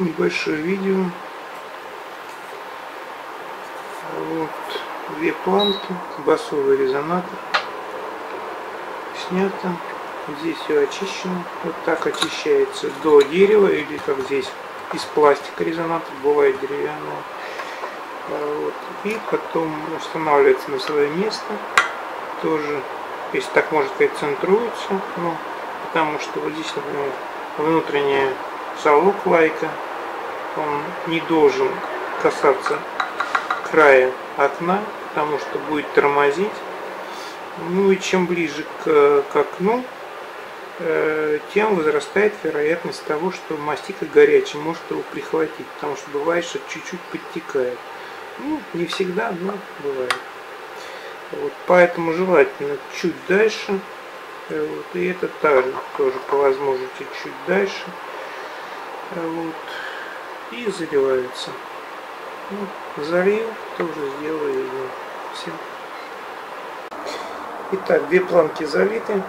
Небольшое видео. Вот две планки, басовый резонатор. Снято. Здесь все очищено. Вот так очищается до дерева или как здесь из пластика резонатор, бывает деревянный. А вот. И потом устанавливается на свое место. Тоже, если так можно сказать, центруется. Ну, потому что вот здесь, например, внутренняя залог лайка, он не должен касаться края окна, потому что будет тормозить. Ну и чем ближе к, к окну, э, тем возрастает вероятность того, что мастика горячая может его прихватить, потому что бывает, что чуть-чуть подтекает. Ну, не всегда, но бывает. Вот, поэтому желательно чуть дальше. Э, вот, и это также тоже по возможности чуть дальше. Э, вот, и заливается. Ну, залил, тоже сделаю его. Все. Итак, две планки залиты.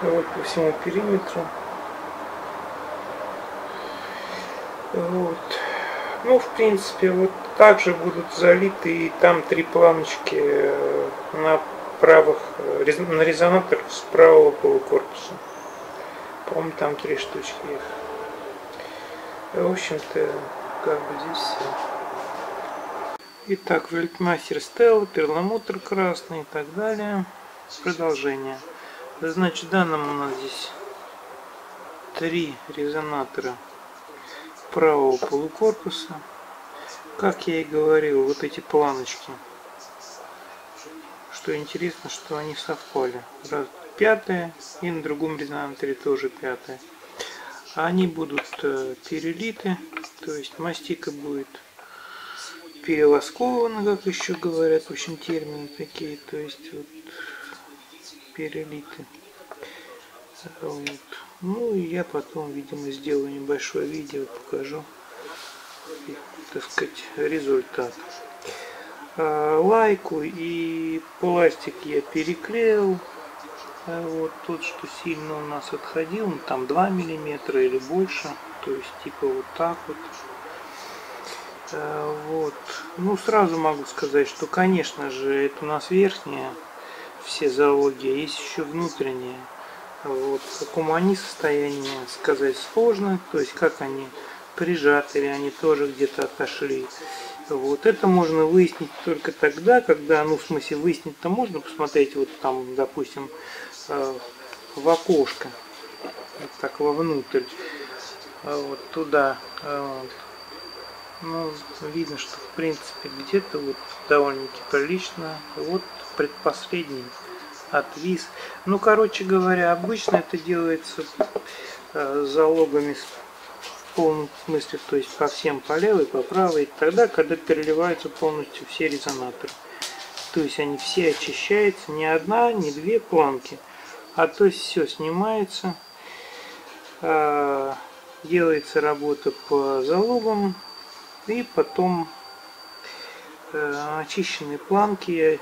Вот по всему периметру. Вот. Ну, в принципе, вот также будут залиты и там три планочки э, на правых, э, на резонатор с правого полукорпуса. По-моему, там три штучки их. В общем-то, как бы здесь все. Итак, Вельтмастер Стелла, перламутр красный и так далее. Продолжение. Значит, данном у нас здесь три резонатора правого полукорпуса. Как я и говорил, вот эти планочки. Что интересно, что они совпали. Раз пятая и на другом резонаторе тоже пятая. Они будут э, перелиты, то есть мастика будет переласкована, как еще говорят, в общем термины такие, то есть вот перелиты. Вот. Ну и я потом, видимо, сделаю небольшое видео, покажу, так сказать, результат. А, лайку и пластик я переклеил. А вот тот, что сильно у нас отходил, ну, там 2 миллиметра или больше, то есть типа вот так вот. А, вот. Ну, сразу могу сказать, что, конечно же, это у нас верхняя все залоги, а есть еще внутренняя. Вот. В каком они состоянии сказать сложно, то есть как они прижаты или они тоже где-то отошли. Вот это можно выяснить только тогда, когда, ну в смысле выяснить-то можно посмотреть вот там, допустим, э, в окошко, вот так вовнутрь, вот туда. Вот. Ну, видно, что в принципе где-то вот довольно-таки прилично. Вот предпоследний отвис. Ну, короче говоря, обычно это делается э, залогами полном смысле, то есть по всем по левой, по правой, тогда, когда переливаются полностью все резонаторы. То есть они все очищаются, не одна, не две планки, а то есть все снимается, э, делается работа по залогам, и потом э, очищенные планки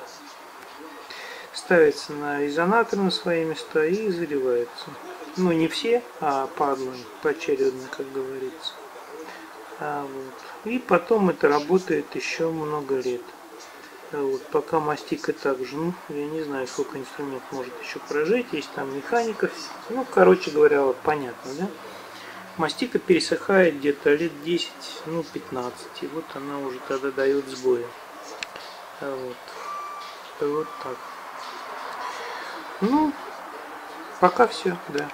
ставятся на резонатор на свои места и заливаются. Ну, не все, а по одной, поочередно, как говорится. А вот. И потом это работает еще много лет. А вот. Пока мастика также, ну, я не знаю, сколько инструмент может еще прожить, есть там механика. Ну, короче говоря, вот понятно, да? Мастика пересыхает где-то лет 10, ну 15, и вот она уже тогда дает сбои. А вот. Вот так. Ну, пока все, да.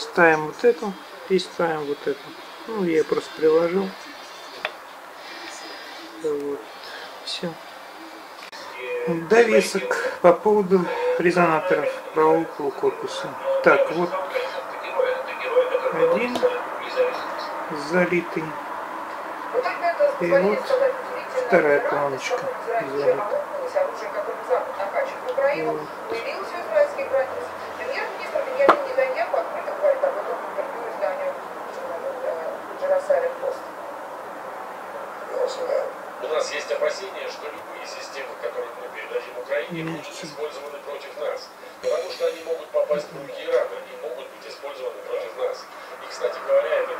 Ставим вот эту и ставим вот эту. Ну, я просто приложил. Вот. Все. Довесок по поводу резонаторов правого корпуса. Так, вот один залитый. И вот вторая планочка залита. Вот. У нас есть опасения, что любые системы, которые мы передадим Украине, будут использованы против нас, потому что они могут попасть в руки Ирана и могут быть использованы против нас. И, кстати говоря, это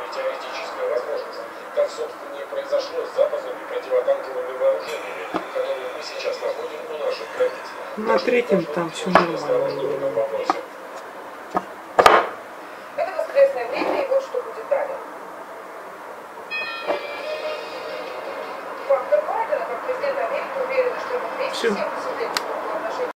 собственно, и произошло с западными противотанковыми вооружениями, которые мы сейчас находим у наших границ. На третьем там все нормально. Это воскресное время, и вот что будет далее. Фактор Байдена, как президент Америки, уверен, что ему 270